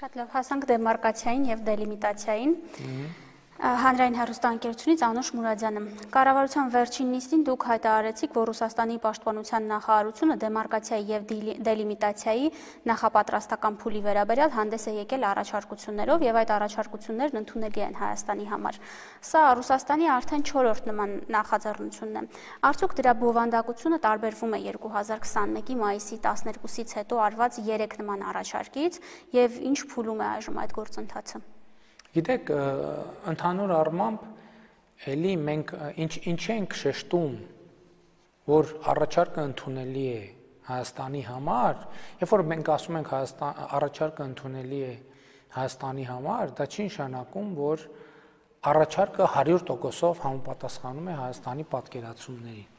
Շատ լավ, հասանք դեմարկացիային եւ դելիմիտացիային։ Հանրային հերոստանգերությունից Անուշ Մուրադյանը Կառավարության վերջին նիստին դուք հայտարարեցիք, որ Ռուսաստանի պաշտպանության նախարարությունը դեմարկացիայի եւ դելիմիտացիայի նախապատրաստական փուլի վերաբերյալ հանդես է եկել առաջարկություններով եւ այդ առաջարկություններն ընդունելի են Հայաստանի համար։ Սա Ռուսաստանի արդեն 4-րդ նման նախաձեռնությունն է։ Արդյոք դրա բովանդակությունը տարբերվում է 2021-ի մայիսի 12-ից հետո արված 3 նման առաջարկից եւ ինչ փուլում է այժմ այդ գործընթացը։ Գիտեք, ընդհանուր առմամբ էլի մենք ինչ ինչ ենք շեշտում, որ առաջարկը ընդունելի է Հայաստանի համար, երբ որ մենք ասում ենք Հայաստան առաջարկը ընդունելի է Հայաստանի համար, դա չի նշանակում, որ առաջարկը 100%-ով համապատասխանում է Հայաստանի պատկերացումներին։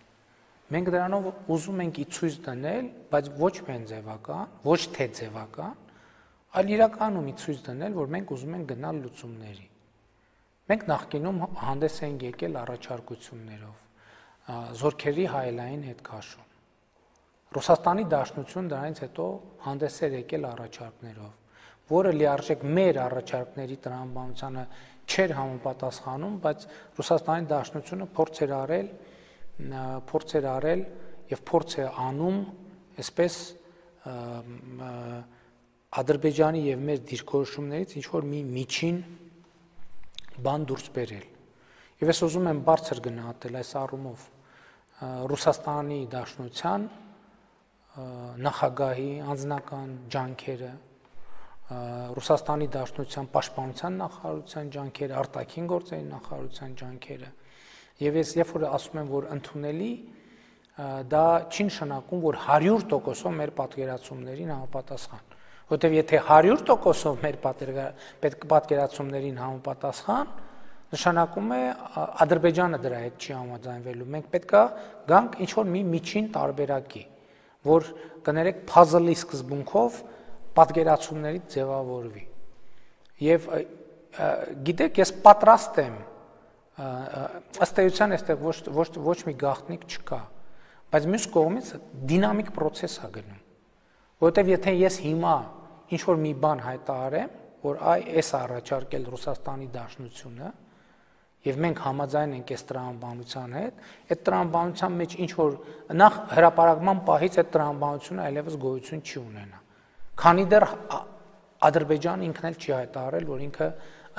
Մենք դրանով ուզում ենք ի ցույց դնել, բայց ոչ միայն ձևական, ոչ թե ձևական, այլ իրականում ի ցույց դնել, որ մենք ուզում ենք գնալ լուծումների։ Մենք նախկինում հանդես ենք եկել առաջարկություններով զորքերի հայելային հետ քաշում։ Ռուսաստանի Դաշնություն դրանից հետո հանդես էր եկել առաջարկներով, որը լիարժեք մեր առաջարկների տրամաբանությանը չէր համապատասխանում, բայց Ռուսաստանի Դաշնությունը փորձ էր արել փորձ էր արել եւ փորձ է անում այսպես Ադրբեջանի եւ մեր դիրքորոշումներից ինչ որ մի միջին բան դուրս բերել։ Եվ ես ուզում եմ բարձր գնահատել այս առումով Ռուսաստանի Դաշնության նախագահի անձնական ջանքերը, Ռուսաստանի Դաշնության պաշտպանության նախարարության ջանքերը, արտաքին գործերի նախարարության ջանքերը։ Եւ ես երբ որ ասում եմ, որ ընդունելի դա չի նշանակում, որ 100%-ով մեր պատկերացումներին համապատասխան որտեվ եթե 100%-ով մեր պետք պատկերացումներին համապատասխան, նշանակում է Ադրբեջանը դրա հետ չի համաձայնվելու։ Մենք պետքա գանք ինչ որ մի միջին տարբերակի, որ կներեք puzzle-ի սկզբունքով պատկերացումներից ձևավորվի։ Եվ գիտեք, ես պատրաստ եմ ըստ էության այստեղ ոչ ոչ ոչ մի գաղտնիք չկա, բայց մյուս կողմից դինամիկ process է գնում։ Որովհետև եթե ես հիմա ինչ որ մի բան հայտարարեմ, որ այ էս առաջարկել Ռուսաստանի Դաշնությունը, եւ մենք համաձայն ենք այս տրամաբանության հետ, այդ տրամաբանության մեջ ինչ որ նախ հրաապարակման պահից այդ տրամաբանությունը այլևս գոյություն չի ունենա։ Քանի դեռ Ադրբեջանը ինքն էլ չի հայտարարել, որ ինքը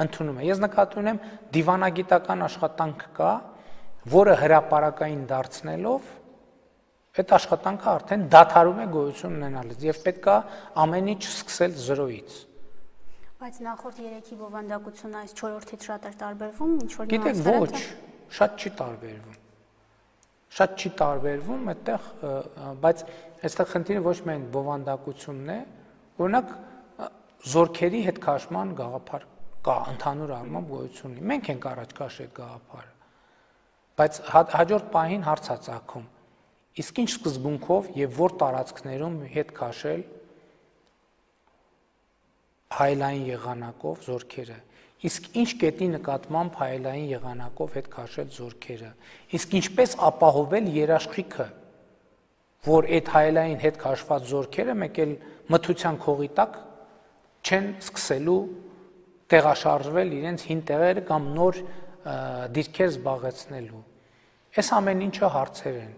ընդունում է։ Ես նկատի ունեմ դիվանագիտական աշխատանք կա, որը հրաապարակային դարձնելով այդ աշխատանքը արդեն դադարում է գոյություն ունենալից եւ պետքա ամեն ինչ սկսել զրոյից։ Բայց նախորդ 3-ի բովանդակությունը այս 4-ից շատ էր տարբերվում, ինչ որ Գիտեք, ոչ, շատ չի տարբերվում։ Շատ չի տարբերվում այդտեղ, բայց այստեղ խնդիրը ոչ միայն բովանդակությունն է, օրինակ զորքերի հետ քաշման գաղափար կա ընդհանուր առմամբ գոյություն ունի։ Մենք ենք առաջ քաշել գաղափարը։ Բայց հաջորդ պահին հարց է ցակում Իսկ ինչ սկզբունքով եւ որ տարածքներում հետ քաշել հայլային եղանակով զորքերը իսկ ինչ կետի նկատմամբ հայլային եղանակով հետ քաշել զորքերը իսկ ինչպես ապահովել երաշխիքը որ այդ հայլային հետ քաշված զորքերը մեկ էլ մթության քողի տակ չեն սկսելու տեղաշարժվել իրենց հին տեղերը կամ նոր դիրքեր զբաղեցնելու այս ամեն ինչը հարցեր են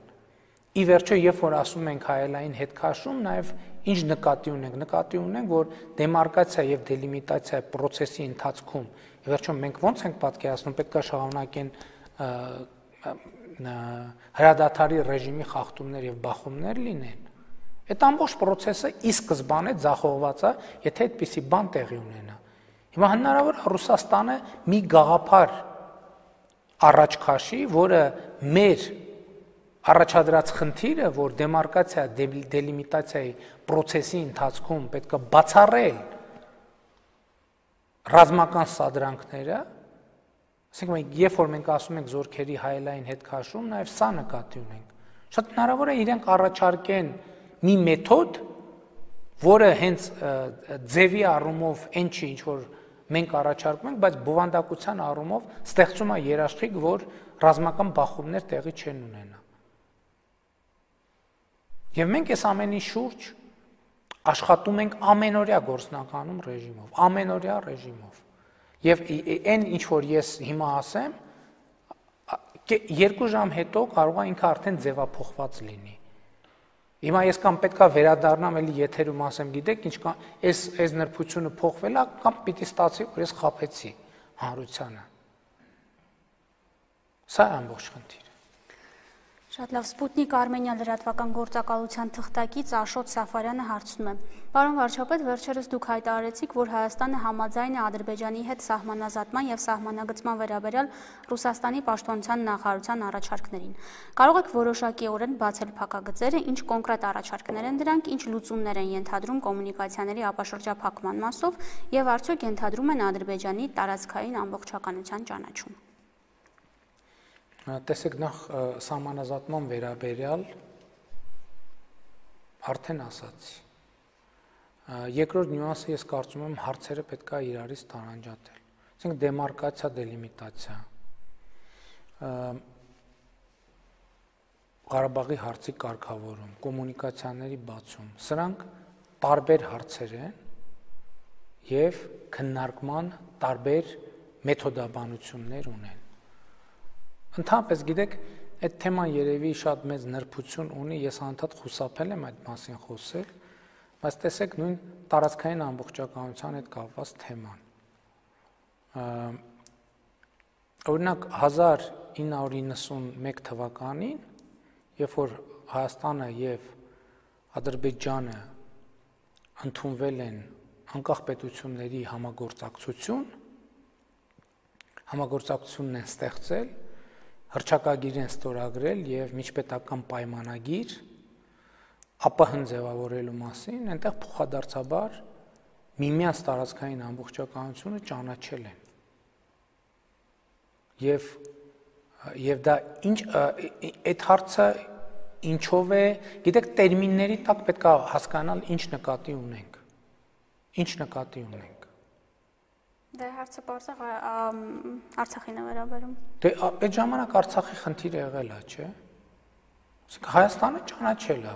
Ի վերջո, երբ որ ասում ենք հայելային հետ քաշում, նաև ինչ նկատի ունենք։ Նկատի ունենք, որ դեմարկացիա եւ դելիմիտացիա process-ի ընթացքում, ի վերջո մենք ո՞նց ենք պատկերացնում, պետք է շահանակեն հրադադարի ռեժիմի խախտումներ եւ բախումներ լինեն։ Այդ ամբողջ process-ը ի սկզբանե ձախողված է, եթե այդպիսի բան տեղի ունենա։ Հիմա հնարավոր է Ռուսաստանը մի գաղափար առաջ քաշի, որը մեր առաջադրած խնդիրը, որ դեմարկացիա, դելիմիտացիայի process-ի ընթացքում պետք է բացառել ռազմական սադրանքները, ասենք երբ որ մենք ասում ենք զորքերի հայելային հետ քաշում, նաև սա նկատի ունենք։ Շատ հնարավոր է իրենք առաջարկեն մի մեթոդ, որը հենց ձևի առումով այն չի, ինչ որ մենք առաջարկում ենք, բայց բովանդակության առումով ստեղծում է երաշխիք, որ ռազմական բախումներ տեղի չեն ունենա։ Եվ մենք այս ամենի շուրջ աշխատում ենք ամենօրյա գործնականում ռեժիմով, ամենօրյա ռեժիմով։ Եվ այն ինչ որ ես հիմա ասեմ, երկու ժամ հետո կարող է ինքը արդեն ձևափոխված լինի։ Հիմա ես կամ պետքա վերադառնամ էլի եթերում ասեմ, գիտեք, ինչ կա, այս այս նրբությունը փոխվել է կամ պիտի ստացի, որ ես խափեցի հանրությանը։ Սա ամբողջ խնդիրը։ Շատ լավ, Սպուտնիկ Արմենիա լրատվական գործակալության թղթակից Աշոտ Սաֆարյանը հարցնում է. Պարոն վարչապետ, վերջերս դուք հայտարարեցիք, որ Հայաստանը համաձայն է Ադրբեջանի հետ սահմանազատման եւ սահմանագծման վերաբերյալ Ռուսաստանի պաշտպանության նախարարության առաջարկներին։ Կարող եք որոշակիորեն բացել փակագծերը, ինչ կոնկրետ առաջարկներ են դրանք, ինչ լուծումներ են ենթադրում կոմունիկացիաների ապաշրջափակման մասով եւ արդյոք ենթադրում են Ադրբեջանի տարածքային ամբողջականության ճանաչում։ Տեսեք նախ սահմանազատման վերաբերյալ արդեն ասացի։ Երկրորդ նյուանսը ես կարծում եմ հարցերը պետքա իրարից տարանջատել։ Այսինքն դեմարկացիա, դելիմիտացիա։ Ղարաբաղի հարցի կարգավորում, կոմունիկացիաների բացում, սրանք տարբեր հարցեր են եւ քննարկման տարբեր մեթոդաբանություններ ունեն Ընդհանրապես գիտեք, այդ թեման երևի շատ մեծ նրբություն ունի, ես անդադ խուսափել եմ այդ մասին խոսել, բայց տեսեք նույն տարածքային ամբողջականության հետ կապված թեման։ Օրինակ 1991 թվականին, երբ որ Հայաստանը եւ Ադրբեջանը ընդունվել են անկախ պետությունների համագործակցություն, համագործակցությունն են ստեղծել հրճակագիր են ստորագրել եւ միջպետական պայմանագիր ԱՊՀ-ն ձևավորելու մասին, այնտեղ փոխադարձաբար միմյանց տարածքային ամբողջականությունը ճանաչել են։ Եվ եւ դա ինչ այդ հարցը ինչով է, գիտեք, տերմինների տակ պետք է հասկանալ ինչ նկատի ունենք։ Ինչ նկատի ունենք։ Դե հարցը բարձ է Արցախին է վերաբերում։ Դե այդ ժամանակ Արցախի խնդիրը եղել է, չէ՞։ Իսկ Հայաստանը ճանաչել է։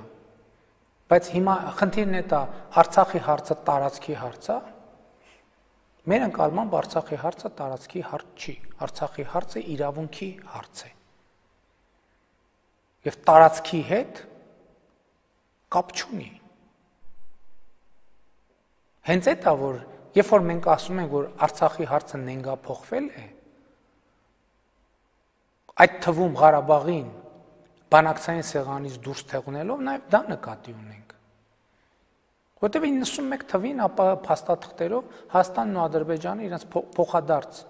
Բայց հիմա խնդիրն է դա Արցախի հարցը տարածքի հարց է։ Մեր ընկալմամբ Արցախի հարցը տարածքի հարց չի։ Արցախի հարցը իրավունքի հարց է։ Եվ տարածքի հետ կապ չունի։ Հենց այդ է որ Երբ որ մենք ասում ենք, որ Արցախի հարցը նենգափոխվել է, այդ թվում Ղարաբաղին բանակցային սեղանից դուրս թողնելով նաև դա նկատի ունենք։ Որտեւ 91 թվին ապա փաստաթղթերով Հայաստանն ու Ադրբեջանը իրենց փոխադարձ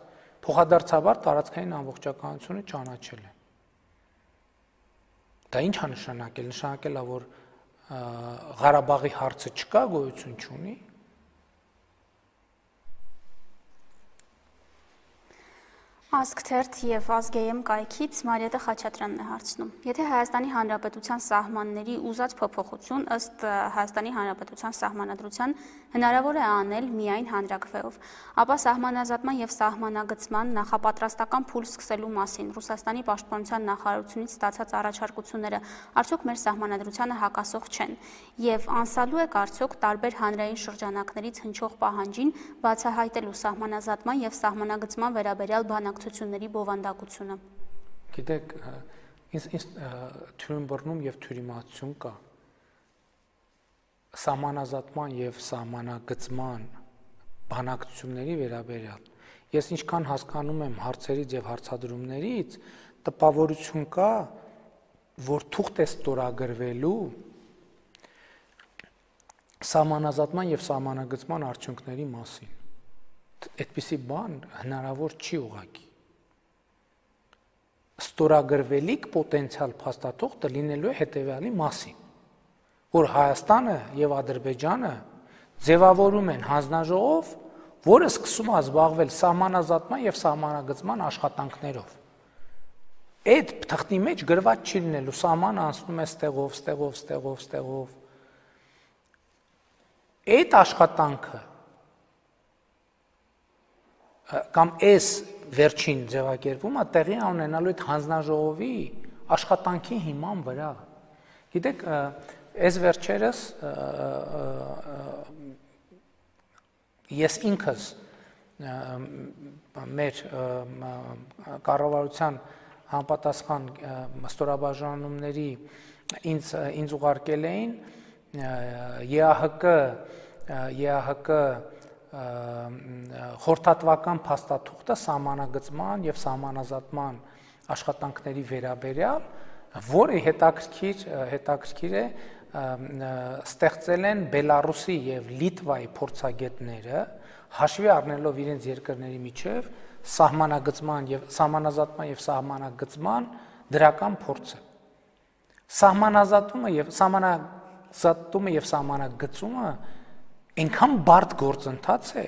փոխադարձաբար տարածքային ամբողջականությունը ճանաչել են։ Դա ի՞նչ է նշանակել։ Նշանակել է, որ Ղարաբաղի հարցը չկա, գոյություն չունի, Ազգ թերթ եւ ազգեյեմ կայքից Մարիետը Խաչատրյանն է հարցնում. Եթե Հայաստանի Հանրապետության սահմանների ուզած փոփոխություն ըստ Հայաստանի Հանրապետության սահմանադրության հնարավոր է անել միայն հանրակրվեով, ապա սահմանազատման եւ սահմանագծման նախապատրաստական փուլ սկսելու մասին Ռուսաստանի պաշտպանության նախարարությունից ստացած առաջարկությունները արդյոք մեր սահմանադրությանը հակասող չեն եւ անսալու է արդյոք տարբեր հանրային շրջանակներից հնչող պահանջին բացահայտելու սահմանազատման եւ սահմանագծման վերաբերյալ բանակ բանակցությունների բովանդակությունը։ Գիտեք, ինձ ինձ թյուրին բռնում եւ թյուրիմացություն կա։ Սահմանազատման եւ սահմանագծման բանակցությունների վերաբերյալ։ Ես ինչքան հասկանում եմ հարցերից եւ հարցադրումներից, տպավորություն կա, որ թուղթ է ստորագրվելու սահմանազատման եւ սահմանագծման արդյունքների մասին։ Այդպիսի բան հնարավոր չի ուղակի ստորագրվելիք պոտենցիալ փաստաթուղթը լինելու է հետևյալի մասին, որ Հայաստանը եւ Ադրբեջանը ձևավորում են հանձնաժողով, որը սկսում է զբաղվել սահմանազատման եւ սահմանագծման աշխատանքներով։ Այդ թղթի մեջ գրված չի լինելու սահմանը անցնում է ստեղով, ստեղով, ստեղով, ստեղով։ Այդ աշխատանքը կամ այս վերջին ձևակերպումը տեղի ունենալու այդ հանձնաժողովի աշխատանքի հիման վրա։ Գիտեք, այս վերջերս ես ինքս մեր կառավարության համապատասխան ստորաբաժանումների ինձ ինձ ուղարկել էին ԵԱՀԿ ԵԱՀԿ խորհրդատվական փաստաթուղթը սահմանագծման եւ սահմանազատման աշխատանքների վերաբերյալ, որը հետաքրքիր հետաքրքիր է ստեղծել են Բելարուսի եւ Լիտվայի փորձագետները հաշվի առնելով իրենց երկրների միջև սահմանագծման եւ սահմանազատման եւ սահմանագծման դրական փորձը սահմանազատումը եւ սահմանազատումը եւ սահմանագծումը այնքան բարդ գործընթաց է,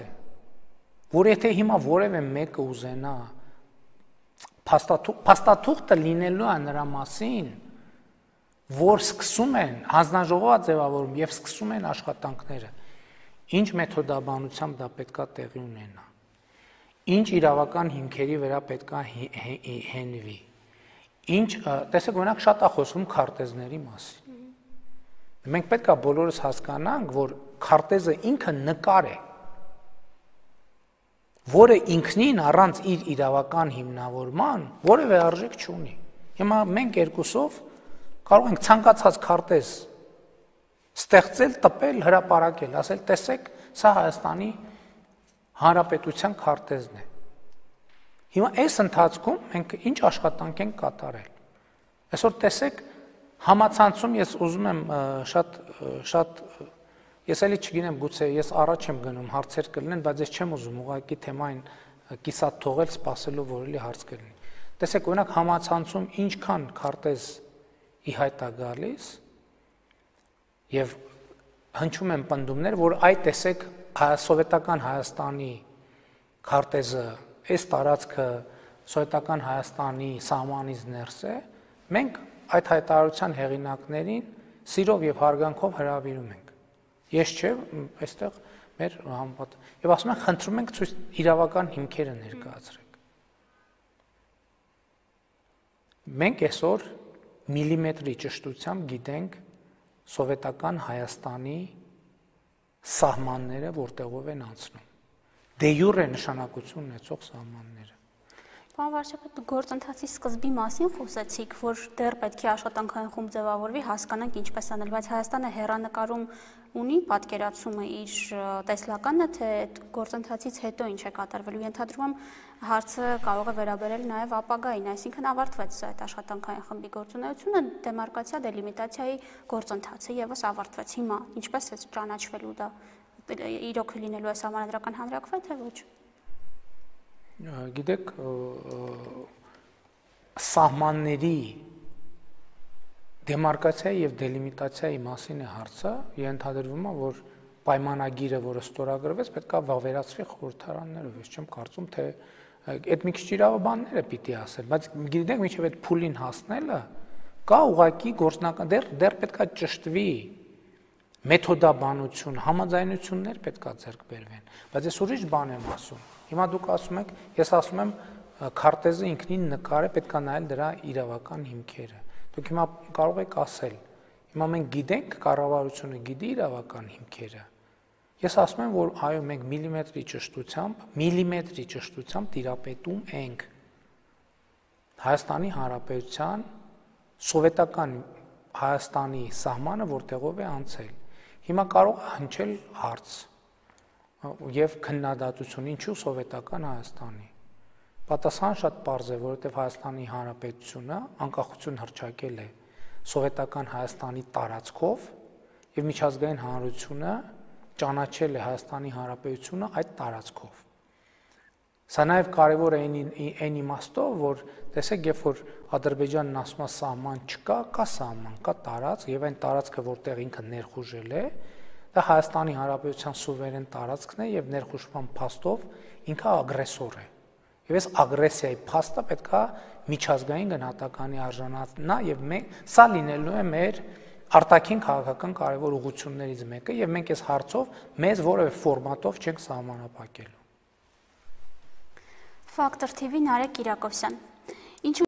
որ եթե հիմա որևէ մեկը ուզենա փաստաթուղթը լինելու է նրա մասին, որ սկսում են հանձնաժողովա ձևավորում եւ սկսում են աշխատանքները, ինչ մեթոդաբանությամբ դա պետքա տեղի ունենա։ Ինչ իրավական հիմքերի վրա պետքա հենվի։ Ինչ, տեսեք, օրինակ շատ է խոսում քարտեզների մասին։ Մենք պետքա բոլորս հասկանանք, որ քարտեզը ինքը նկար է որը ինքնին առանց իր իրավական հիմնավորման որևէ արժեք չունի։ Հիմա մենք երկուսով կարող ենք ցանկացած քարտեզ ստեղծել, տպել, հրապարակել, ասել, տեսեք, սա Հայաստանի Հանրապետության քարտեզն է։ Հիմա այս ընթացքում մենք ինչ աշխատանք ենք կատարել։ Այսօր տեսեք, համացանցում ես ուզում եմ շատ շատ Ես էլի չգինեմ, գուցե ես առաջ եմ գնում, հարցեր կլինեն, բայց ես չեմ ուզում ուղղակի թեմային կիսատ թողել, սпасելու, որ էլի հարց կլինի։ Տեսեք, օրինակ համացանցում ինչքան քարտեզ ի հայտ է գալիս եւ հնչում են պնդումներ, որ այ տեսեք սովետական Հայաստանի քարտեզը, այս տարածքը սովետական Հայաստանի սահմանից ներս է, մենք այդ հայտարարության հեղինակներին սիրով եւ հարգանքով հրավիրում ենք Ես չէ, այստեղ մեր համապատ եւ ասում են խնդրում ենք ցույց իրավական հիմքերը ներկայացրեք։ Մենք այսօր միլիմետրի ճշտությամբ գիտենք սովետական Հայաստանի սահմանները որտեղով են անցնում։ Դե յուրե նշանակություն ունեցող սահմանները։ Պարոն վարչապետ, գործընթացի սկզբի մասին խոսեցիք, որ դեռ պետք է աշխատանքային խումբ ձևավորվի, հասկանանք ինչպես անել, բայց Հայաստանը հերանեկարում ունի պատկերացումը իր տեսլականը, թե այդ գործընթացից հետո ինչ է կատարվելու։ Ենթադրում եմ հարցը կարող է վերաբերել նաև ապագային, այսինքն ավարտվեց այդ աշխատանքային խմբի գործունեությունը, դեմարկացիա դելիմիտացիայի գործընթացը եւս ավարտվեց։ Հիմա ինչպես է ճանաչվելու դա իրոք լինելու է համանդրական հանրակրվե թե ոչ։ Գիտեք, սահմանների դեմարկացիայի եւ դելիմիտացիայի մասին է հարցը, ենթադրվում է, որ պայմանագիրը, որը ստորագրվեց, պետքա վավերացվի խորհրդարաններով։ Ես չեմ կարծում, թե այդ մի քիչ իրավաբանները պիտի ասել, բայց գիտեք, միջև այդ փուլին հասնելը կա ուղակի գործնական դեռ դեռ պետքա ճշտվի մեթոդաբանություն, համաձայնություններ պետքա ձեռք բերվեն, բայց ես ուրիշ բան եմ ասում։ Հիմա դուք ասում եք, ես ասում եմ քարտեզը ինքնին նկար է, պետքա նայել դրա իրավական հիմքերը։ Դուք հիմա կարող եք ասել, հիմա մենք գիտենք կառավարությունը գիտի իրավական հիմքերը։ Ես ասում եմ, որ այո, մենք միլիմետրի ճշտությամբ, միլիմետրի ճշտությամբ տիրապետում ենք Հայաստանի Հանրապետության սովետական Հայաստանի սահմանը որտեղով է անցել։ Հիմա կարող հնչել հարց եւ քննադատություն ինչու սովետական Հայաստանի Պատասխանը շատ པարզ է, որովհետև Հայաստանի Հանրապետությունը անկախություն հռչակել է սովետական Հայաստանի տարածքով եւ միջազգային հանրությունը ճանաչել է Հայաստանի Հանրապետությունը այդ տարածքով։ Սա նաև կարևոր է այն իմաստով, որ տեսեք, երբ որ Ադրբեջանն ասում է սահման չկա, կա սահման, կա տարածք եւ այն տարածքը, որտեղ ինքը ներխուժել է, դա Հայաստանի Հանրապետության սուվերեն տարածքն է եւ ներխուժման փաստով ինքը ագրեսոր է։ Եվ այս ագրեսիայի փաստը պետքա միջազգային գնահատականի արժանանա եւ մենք սա լինելու է մեր արտաքին քաղաքական կարևոր ուղություններից մեկը եւ մենք այս հարցով մեզ որևէ ֆորմատով չենք սահմանապակելու։ Ֆակտոր TV Նարեկ Կիրակովյան